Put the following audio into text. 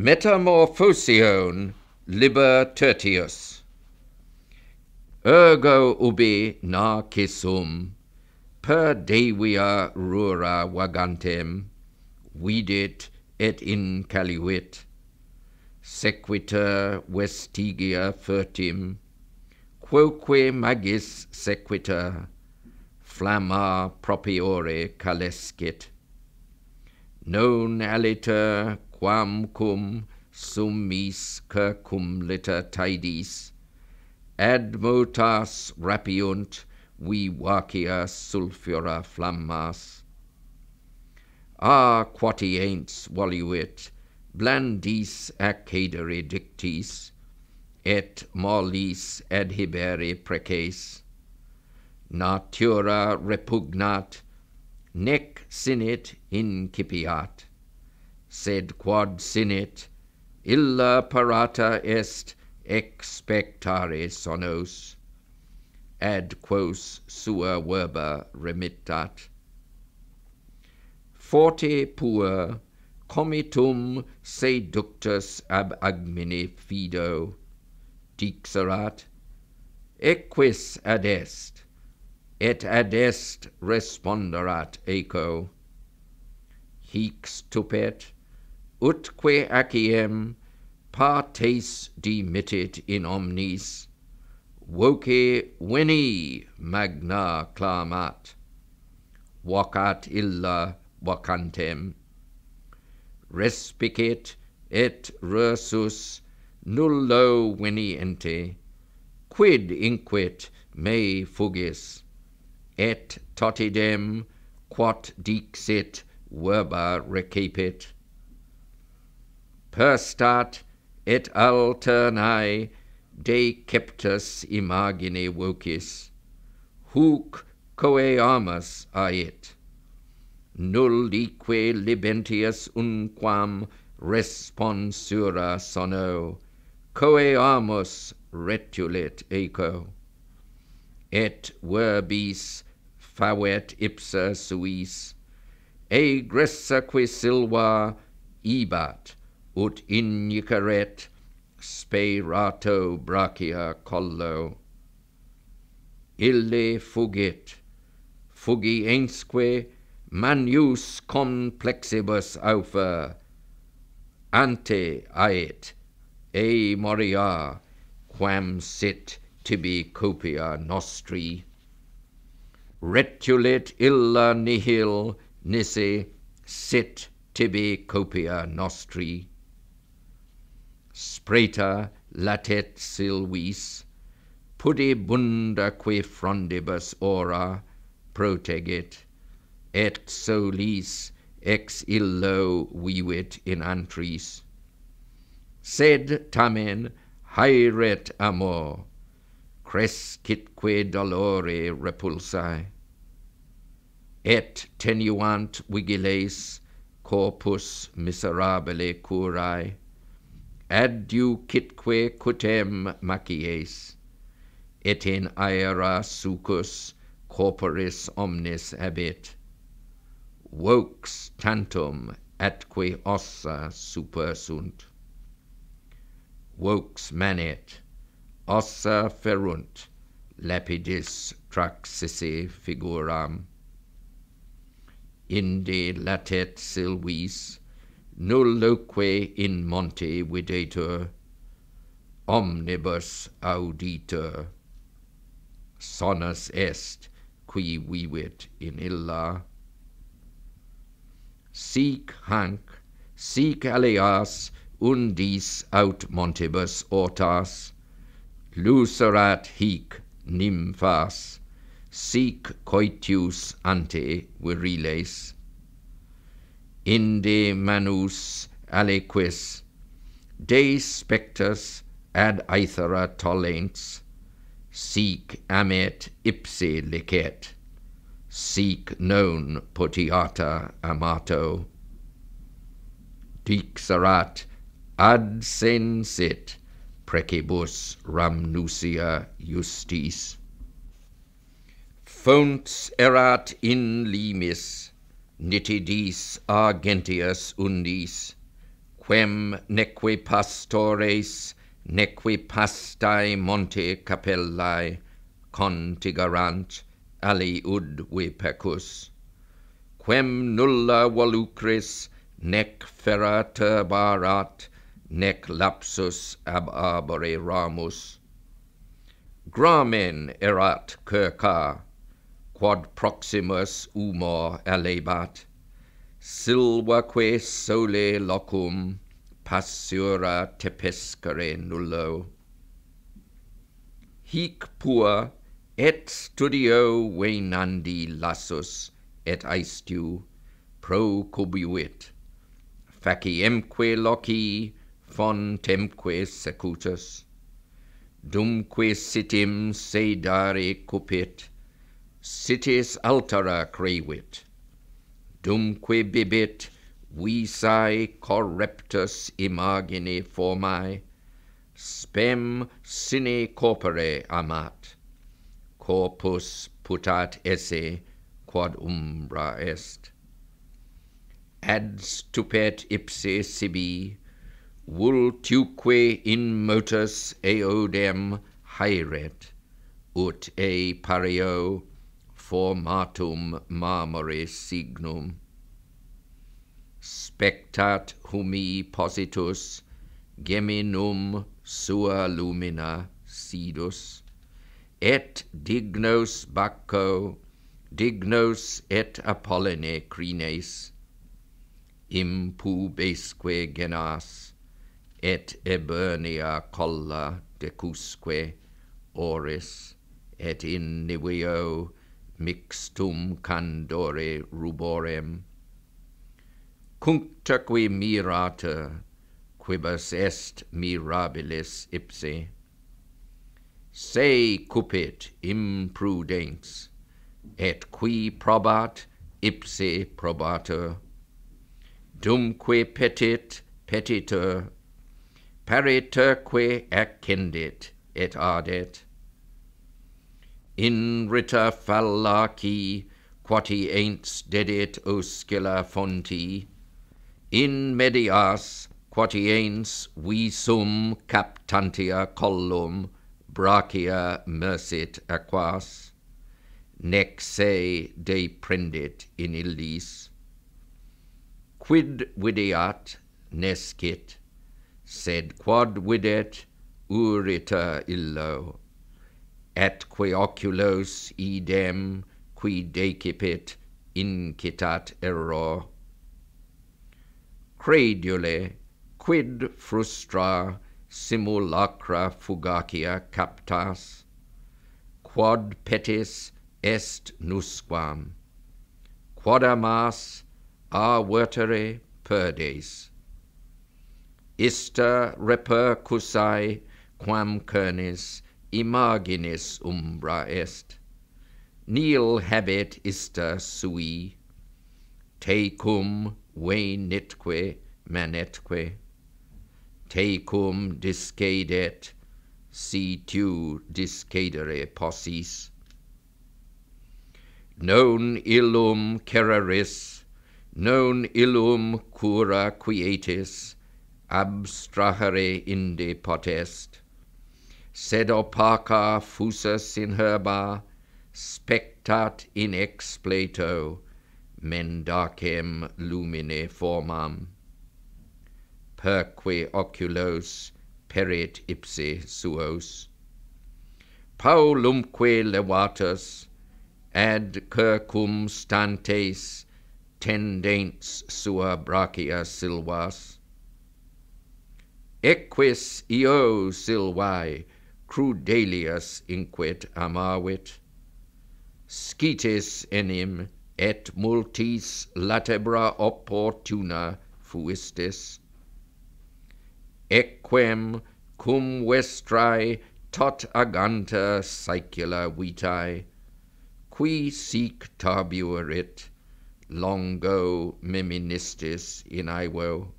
Metamorphoseon liber tertius. Ergo ubi narcissum per devia rura vagantem vidit et incaliuit sequitur vestigia fertim quoque magis sequitur flamma propiore calescit non aliter quam cum summis circum taedis ad motas rapiunt vivacia sulphura flammas. Ah quatientes voluit blandis accedere dictis et mollis adhibere preces natura repugnat nec sinit incipiat sed quod sinit illa parata est expectare sonos. Ad quos sua verba remittat. Forte puer comitum seductus ab agmine fido. Dixerat equis adest et adest responderat Echo. Hic stupet utque aciem partes dimittit in omnis voce veni magna clamat vocat illa vocantem respicit et rursus nullo veniente quid inquit me fugis et totidem quot dixit verba recepit perstat et alternae deceptus imagine vocis huc coeamus ait nullique libentius unquam responsura sono coeamus retulit Echo. Et verbis favet ipsa suis egressa qui silva ibat ut inicaret sperato brachia collo. Ille fugit fugi fugiensque manius complexibus aufer ante ait e moria quam sit tibi copia nostri. Retulit illa nihil nisi sit tibi copia nostri spreta latet silvis pudibundaque frondibus ora protegit et solis ex illo vivit in antris. Sed tamen haeret amor crescitque dolore repulsae. Et tenuant vigiles corpus miserabile curae adducitque cutem macies et in aera succus corporis omnis habit. Vox tantum atque ossa supersunt. Vox manet ossa ferunt lapidis traxisse figuram. Inde latet silvis nulloque in monte videtur omnibus auditur. Sonus est qui vivit in illa. Sic hanc sic alias undis aut montibus ortas. Lucerat hic nymphas sic coitius ante viriles inde manus aliquis de spectus ad aethera tollens sic amet ipse licet sic non potiata amato. Dixerat ad sensit precibus rhamnusia justis. Fons erat in limis nitidis argentius undis, quem neque pastores, neque pastae monte capellae, contigarant, aliudve pecus, quem nulla volucris, nec ferrata barat, nec lapsus ab arbore ramus. Gramen erat circa, quod proximus humor elebat, silvaque sole locum passura tepescere nullo. Hic pur et studio venandi lassus et aestu procubuit, faciemque loci fontemque secutus, dumque sitim sedare cupit, sitis altera crevit. Dumque bibit visae correptus imagine formae. Spem sine corpore amat. Corpus putat esse quod umbra est. Ad stupet ipse sibi vultuque in motus eodem haeret ut e pario formatum marmore signum. Spectat humi positus geminum sua lumina sidus, et dignos bacco, dignos et apolline crines, impubesque genas, et Ebernia colla decusque oris, et in niveo mixtum candore ruborem. Cunctaque mirata quibus est mirabilis ipse. Se cupit imprudens et qui probat ipse probatur dumque petit petitur pariterque accendit et ardet in rita fallaci quati ains dedit oscilla fonti. In medias quati ains visum captantia collum brachia mersit aquas. Nec se deprendit in illis. Quid videat nescit? Sed quod videt urita illo et qui oculos idem qui decipit incitat error. Credule quid frustra simulacra fugacia captas? Quod petis est nusquam. Quod amas a vertere perdes. Ista repercussae quam cernis imaginis umbra est. Nil habet ista sui te tecum venitque manetque. Tecum discedet si tu discedere possis. Non illum ceraris non illum cura quietis abstrahere inde potest sed opaca fusus in herba spectat in expleto mendacem lumine formam. Perque oculos perit ipse suos. Paulumque levatus ad circum stantes tendens sua brachia silvas. Equis io silvae crudelius inquit amavit, scitis enim et multis latebra opportuna fuistis equem cum vestrae tot aganta saecula vitae qui sic tabuerit longo meministis in aevo